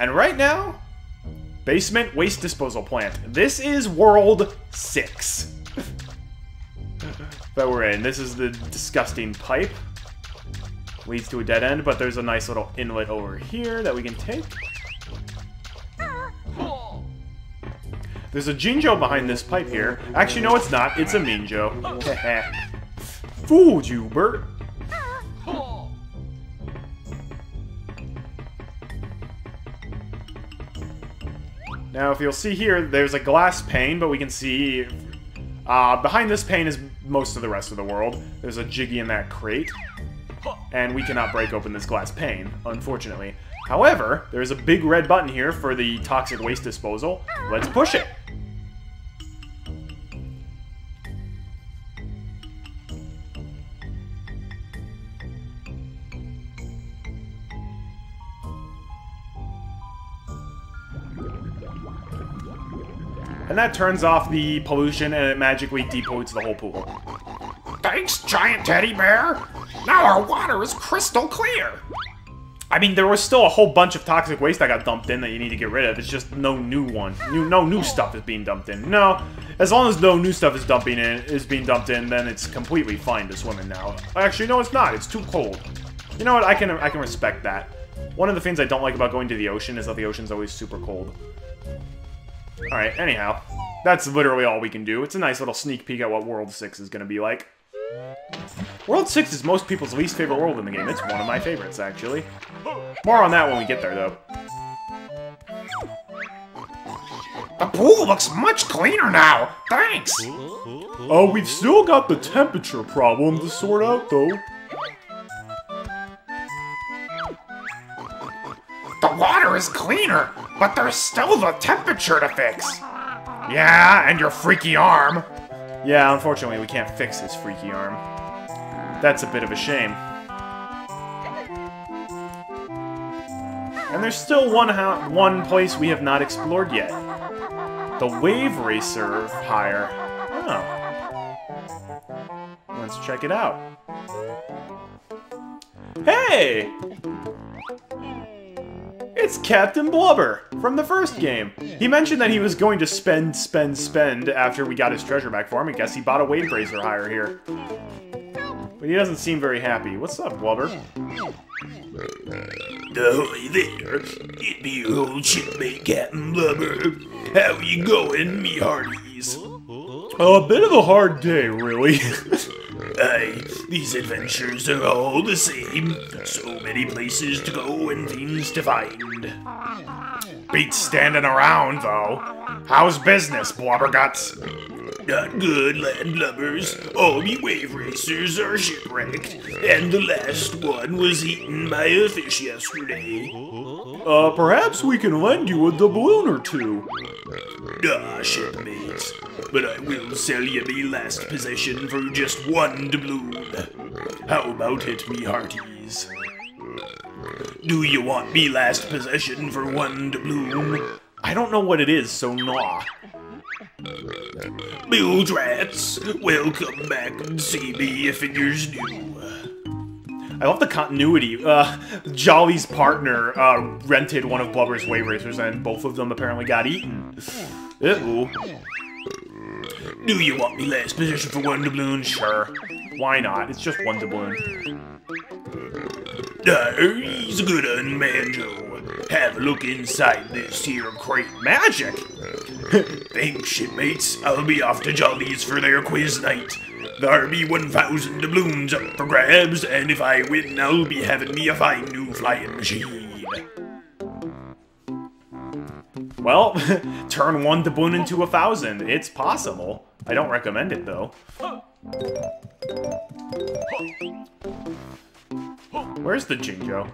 And right now, basement waste disposal plant. This is World 6 that we're in. This is the disgusting pipe. Leads to a dead end, but there's a nice little inlet over here that we can take. There's a Jinjo behind this pipe here. Actually, no, it's not. It's a Minjo. Fooled you, Bert. Now, if you'll see here, there's a glass pane, but we can see... Uh, behind this pane is most of the rest of the world. There's a Jiggy in that crate. And we cannot break open this glass pane, unfortunately. However, there's a big red button here for the toxic waste disposal. Let's push it. That turns off the pollution and it magically depollutes the whole pool. Thanks, giant teddy bear. Now our water is crystal clear. I mean, there was still a whole bunch of toxic waste that got dumped in that you need to get rid of. It's just no new one. New, no new stuff is being dumped in. No, as long as no new stuff is dumping in, is being dumped in, then it's completely fine to swim in now. Actually, no, it's not. It's too cold. You know what? I can I can respect that. One of the things I don't like about going to the ocean is that the ocean's always super cold. Alright, anyhow. That's literally all we can do. It's a nice little sneak peek at what World 6 is going to be like. World 6 is most people's least favorite world in the game. It's one of my favorites, actually. More on that when we get there, though. The pool looks much cleaner now. Thanks. Oh, we've still got the temperature problem to sort out, though. The water is cleaner, but there's still the temperature to fix. Yeah, and your freaky arm. Yeah, unfortunately, we can't fix his freaky arm. That's a bit of a shame. And there's still one one place we have not explored yet. The Wave Racer Hire. Oh. Let's check it out. Hey! It's Captain Blubber from the first game. He mentioned that he was going to spend, spend, spend after we got his treasure back for him. I guess he bought a Wave Racer Hire here. But he doesn't seem very happy. What's up, Blubber? Ahoy there, it be your old shipmate Captain Blubber. How you going, me hearties? A bit of a hard day, really. Aye, these adventures are all the same. So many places to go and things to find. Beats standing around, though. How's business, Blubberguts? Not good, landlubbers. All me wave racers are shipwrecked, and the last one was eaten by a fish yesterday. Uh, perhaps we can lend you a doubloon or two. Ah, shipmates. But I will sell you me last possession for just one doubloon. How about it, me hearties? Do you want me last possession for one doubloon? I don't know what it is, so nah. Bildrats, welcome back and see me if you're new. I love the continuity. Uh, Jolly's partner uh, rented one of Blubber's Wave Racers, and both of them apparently got eaten. Ew. Do you want me last position for one doubloon? Sure. Why not? It's just one doubloon. Uh, he's a good un, Manjo. Have a look inside this here crate. Magic? Thanks, shipmates. I'll be off to Jolly's for their quiz night. There'll be 1,000 doubloons up for grabs, and if I win, I'll be having me a fine new flying machine. Well, turn one doubloon into a thousand. It's possible. I don't recommend it, though. Where's the Jinjo?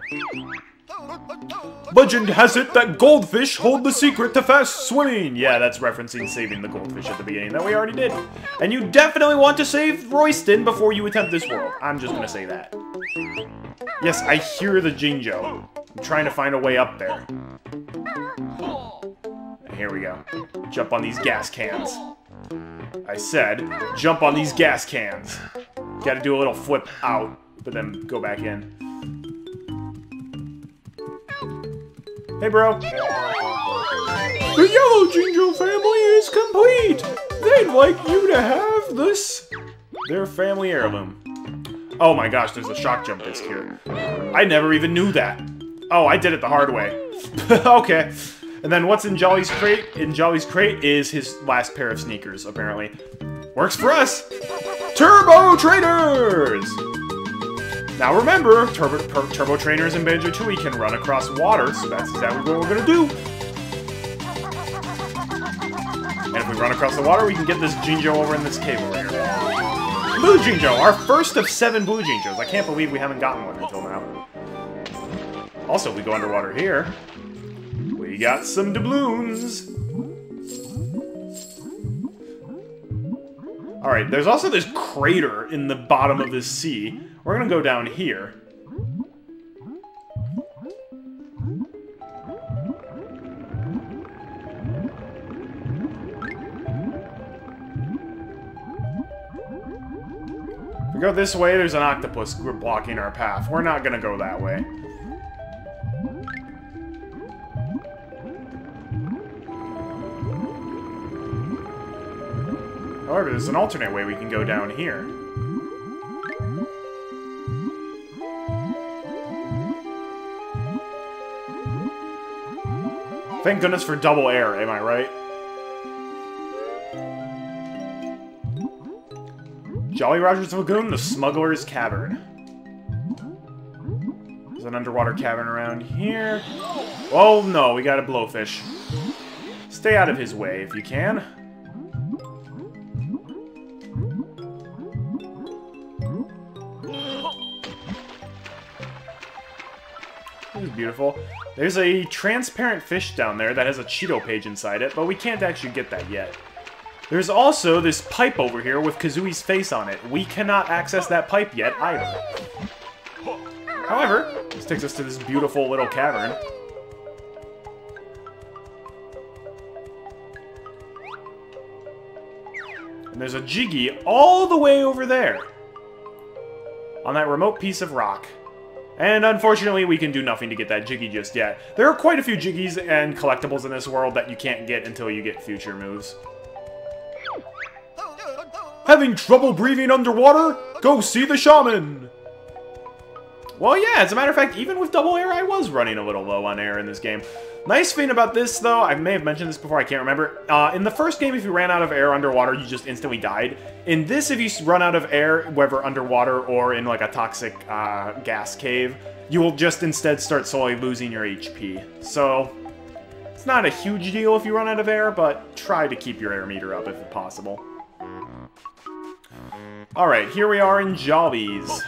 Legend has it that goldfish hold the secret to fast swimming! Yeah, that's referencing saving the goldfish at the beginning that we already did. And you definitely want to save Royston before you attempt this world. I'm just gonna say that. Yes, I hear the Jinjo. I'm trying to find a way up there. Here we go. Jump on these gas cans. I said, jump on these gas cans. Gotta do a little flip out, but then go back in. Hey, bro. The Yellow Jinjo family is complete! They'd like you to have this... Their family heirloom. Oh my gosh, there's a shock jump disc here. I never even knew that. Oh, I did it the hard way. okay. And then what's in Jolly's crate? In Jolly's crate is his last pair of sneakers, apparently. Works for us! Turbo Trainers! Now remember, Turbo, Turbo Trainers and Banjo-Tooie can run across water, so that's exactly what we're gonna do. And if we run across the water, we can get this Jinjo over in this cave here. Blue Jinjo, our first of seven Blue Jinjos. I can't believe we haven't gotten one until now. Also, if we go underwater here. We got some doubloons. Alright, there's also this crater in the bottom of this sea. We're gonna go down here. If we go this way, there's an octopus blocking our path. We're not gonna go that way. However, there's an alternate way we can go down here. Thank goodness for double air, am I right? Jolly Roger's Lagoon, the Smuggler's Cavern. There's an underwater cavern around here. Oh no, we got a blowfish. Stay out of his way if you can. Beautiful. There's a transparent fish down there that has a Cheato page inside it, but we can't actually get that yet. There's also this pipe over here with Kazooie's face on it. We cannot access that pipe yet either. However, this takes us to this beautiful little cavern. And there's a Jiggy all the way over there. On that remote piece of rock. And unfortunately, we can do nothing to get that Jiggy just yet. There are quite a few Jiggies and collectibles in this world that you can't get until you get future moves. Having trouble breathing underwater? Go see the shaman! Well, yeah, as a matter of fact, even with double air, I was running a little low on air in this game. Nice thing about this, though, I may have mentioned this before, I can't remember. Uh, in the first game, if you ran out of air underwater, you just instantly died. In this, if you run out of air, whether underwater or in, like, a toxic uh, gas cave, you will just instead start slowly losing your HP. So, it's not a huge deal if you run out of air, but try to keep your air meter up if possible. Alright, here we are in Jolly's.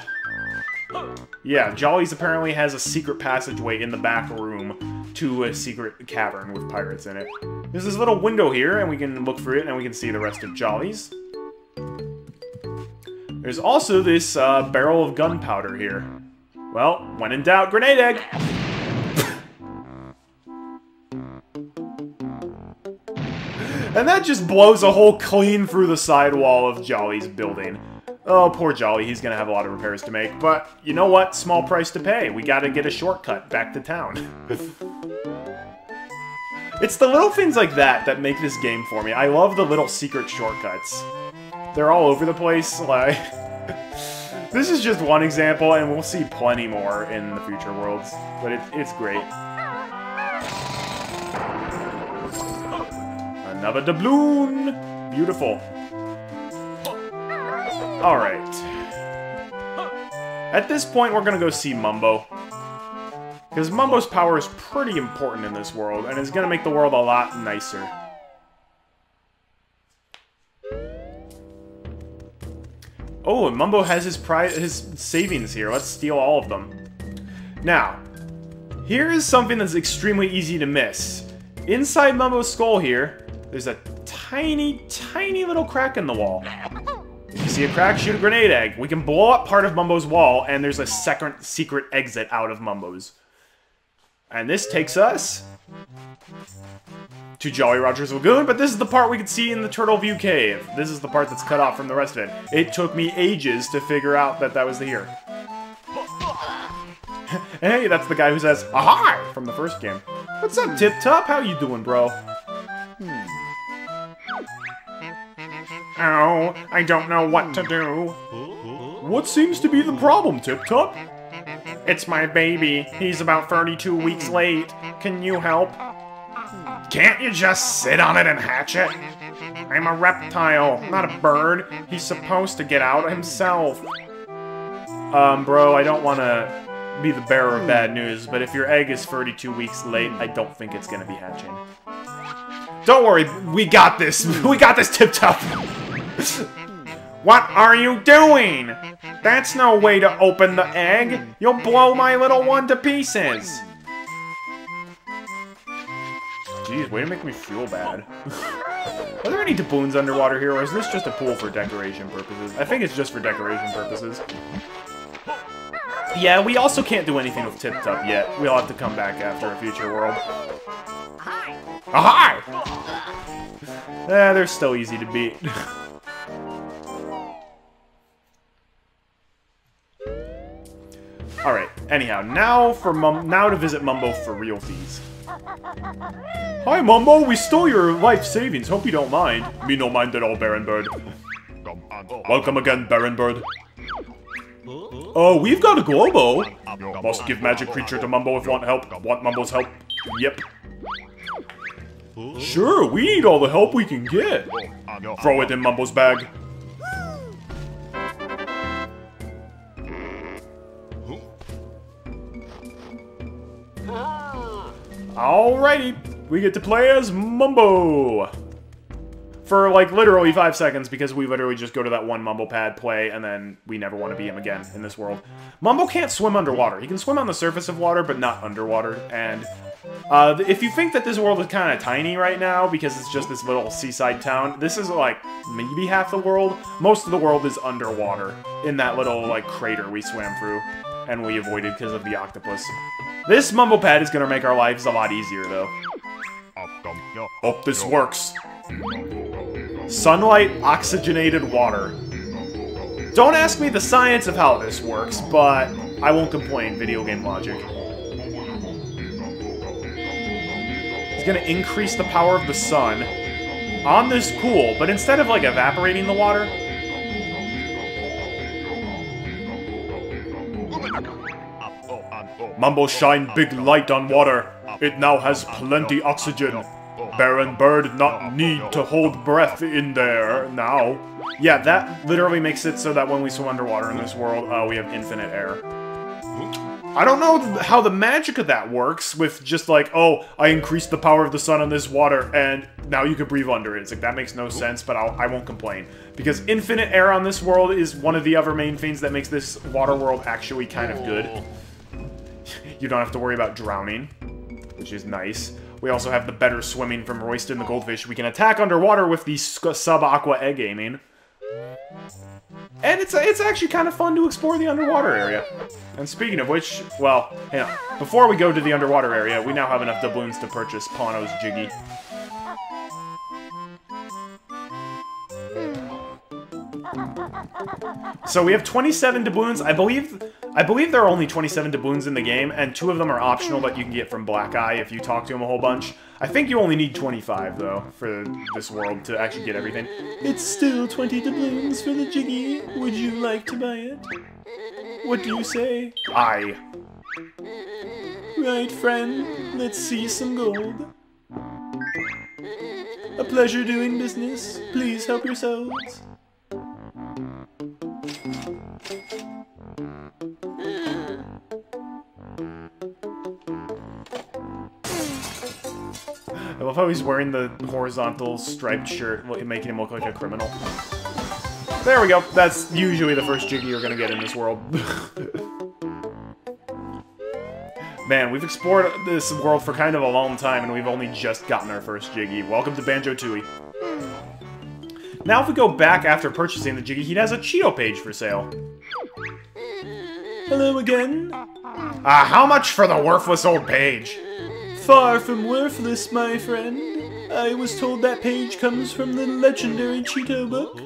Yeah, Jolly's apparently has a secret passageway in the back room to a secret cavern with pirates in it. There's this little window here, and we can look through it, and we can see the rest of Jolly's. There's also this uh, barrel of gunpowder here. Well, when in doubt, grenade egg! and that just blows a hole clean through the side wall of Jolly's building. Oh, poor Jolly, he's gonna have a lot of repairs to make. But, you know what? Small price to pay. We gotta get a shortcut back to town. it's the little things like that that make this game for me. I love the little secret shortcuts. They're all over the place, like... this is just one example, and we'll see plenty more in the future worlds. But it, it's great. Another doubloon! Beautiful. Alright. At this point, we're gonna go see Mumbo. Because Mumbo's power is pretty important in this world, and is gonna make the world a lot nicer. Oh, Mumbo has his pri his savings here. Let's steal all of them. Now, here is something that's extremely easy to miss. Inside Mumbo's skull here, there's a tiny, tiny little crack in the wall. See a crack, shoot a grenade egg. We can blow up part of Mumbo's wall, and there's a second secret exit out of Mumbo's. And this takes us to Jolly Roger's Lagoon, but this is the part we can see in the Turtle View Cave. This is the part that's cut off from the rest of it. It took me ages to figure out that that was the here. hey, that's the guy who says, Aha! from the first game. What's up, Tip Top? How you doing, bro? Oh, I don't know what to do. What seems to be the problem, Tiptup? It's my baby. He's about 32 weeks late. Can you help? Can't you just sit on it and hatch it? I'm a reptile, not a bird. He's supposed to get out himself. Um, bro, I don't want to be the bearer of bad news, but if your egg is 32 weeks late, I don't think it's going to be hatching. Don't worry, we got this. We got this, Tiptup. What are you doing? That's no way to open the egg. You'll blow my little one to pieces. Jeez, way to make me feel bad. Are there any doubloons underwater here, or is this just a pool for decoration purposes? I think it's just for decoration purposes. Yeah, we also can't do anything with Tiptup yet. We'll have to come back after a future world. Aha! Eh, they're still easy to beat. Alright, anyhow, now for Mum now to visit Mumbo for real fees. Hi, Mumbo, we stole your life savings. Hope you don't mind. Me no mind at all, Baron Bird. Welcome again, Baron Bird. Oh, we've got a Glowbo. Must give magic creature to Mumbo if you want help. Want Mumbo's help? Yep. Sure, we need all the help we can get. Throw it in Mumbo's bag. Alrighty, we get to play as Mumbo. For, like, literally five seconds, because we literally just go to that one Mumbo pad, play, and then we never want to be him again in this world. Mumbo can't swim underwater. He can swim on the surface of water, but not underwater, and... Uh, if you think that this world is kind of tiny right now, because it's just this little seaside town, this is, like, maybe half the world. Most of the world is underwater, in that little, like, crater we swam through, and we avoided because of the octopus. This Mumbo pad is going to make our lives a lot easier, though. Hope this works. Sunlight, oxygenated water. Don't ask me the science of how this works, but I won't complain, video game logic. It's gonna increase the power of the sun on this pool, but instead of, like, evaporating the water... Mumbo shine big light on water. It now has plenty oxygen. Baron Bird not need to hold breath in there now. Yeah, that literally makes it so that when we swim underwater in this world, uh, we have infinite air. I don't know how the magic of that works with just like, oh, I increased the power of the sun on this water, and now you can breathe under it. It's like, that makes no sense, but I'll, I won't complain. Because infinite air on this world is one of the other main things that makes this water world actually kind of good. You don't have to worry about drowning, which is nice. We also have the better swimming from Royston the Goldfish. We can attack underwater with the sub-aqua egg aiming. And it's it's actually kind of fun to explore the underwater area. And speaking of which, well, hang on. Before we go to the underwater area, we now have enough doubloons to purchase Pawno's Jiggy. So we have 27 doubloons. I believe I believe there are only 27 doubloons in the game, and two of them are optional that you can get from Black Eye if you talk to him a whole bunch. I think you only need 25, though, for this world to actually get everything. It's still 20 doubloons for the Jiggy. Would you like to buy it? What do you say? Aye. Right, friend. Let's see some gold. A pleasure doing business. Please help yourselves. Love how he's wearing the horizontal striped shirt, making him look like a criminal. There we go. That's usually the first Jiggy you're gonna get in this world. Man, we've explored this world for kind of a long time, and we've only just gotten our first Jiggy. Welcome to Banjo-Tooie. Now if we go back after purchasing the Jiggy, he has a Cheato page for sale. Hello again. Uh, how much for the worthless old page? Far from worthless, my friend. I was told that page comes from the legendary Cheato book.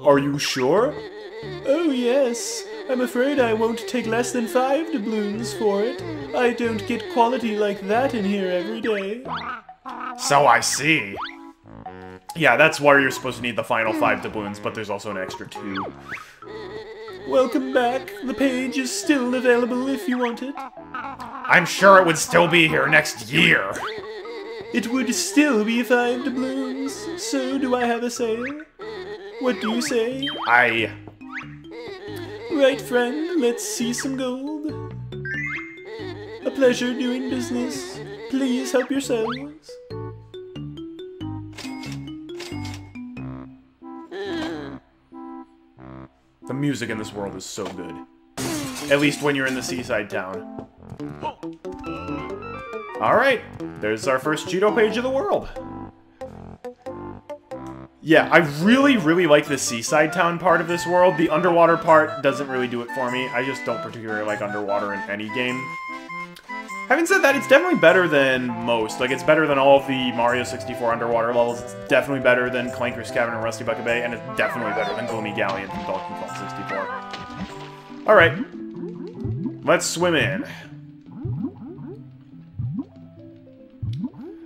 Are you sure? Oh yes. I'm afraid I won't take less than five doubloons for it. I don't get quality like that in here every day. So I see. Yeah, that's why you're supposed to need the final five doubloons, but there's also an extra two. Welcome back. The page is still available if you want it. I'm sure it would still be here next year. It would still be five doubloons. So do I have a sale? What do you say? I... Right, friend, let's see some gold. A pleasure doing business. Please help yourselves. The music in this world is so good. At least when you're in the seaside town. Alright, there's our first Cheato page of the world. Yeah, I really, really like the seaside town part of this world. The underwater part doesn't really do it for me. I just don't particularly like underwater in any game. Having said that, it's definitely better than most. Like, it's better than all of the Mario 64 underwater levels. It's definitely better than Clanker's Cavern and Rusty Bucket Bay, and it's definitely better than Gloomy Galleon from Donkey Kong 64. Alright. Let's swim in.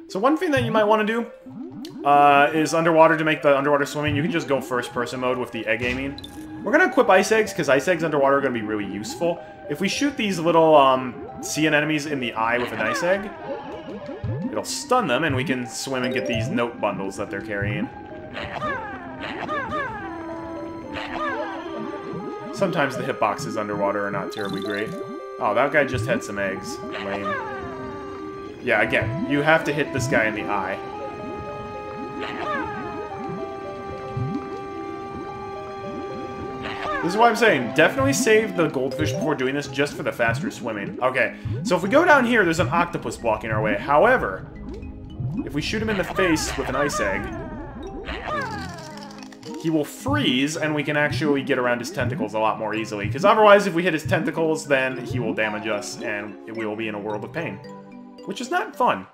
So one thing that you might want to do uh, is underwater to make the underwater swimming. You can just go first-person mode with the egg aiming. We're going to equip ice eggs, because ice eggs underwater are going to be really useful. If we shoot these little um, sea anemones in the eye with an ice egg, it'll stun them, and we can swim and get these note bundles that they're carrying. Sometimes the hitboxes underwater are not terribly great. Oh, that guy just had some eggs. Lame. Yeah, again, you have to hit this guy in the eye. This is why I'm saying, definitely save the goldfish before doing this just for the faster swimming. Okay, so if we go down here, there's an octopus blocking our way. However, if we shoot him in the face with an ice egg, he will freeze, and we can actually get around his tentacles a lot more easily. Because otherwise, if we hit his tentacles, then he will damage us, and we will be in a world of pain. Which is not fun.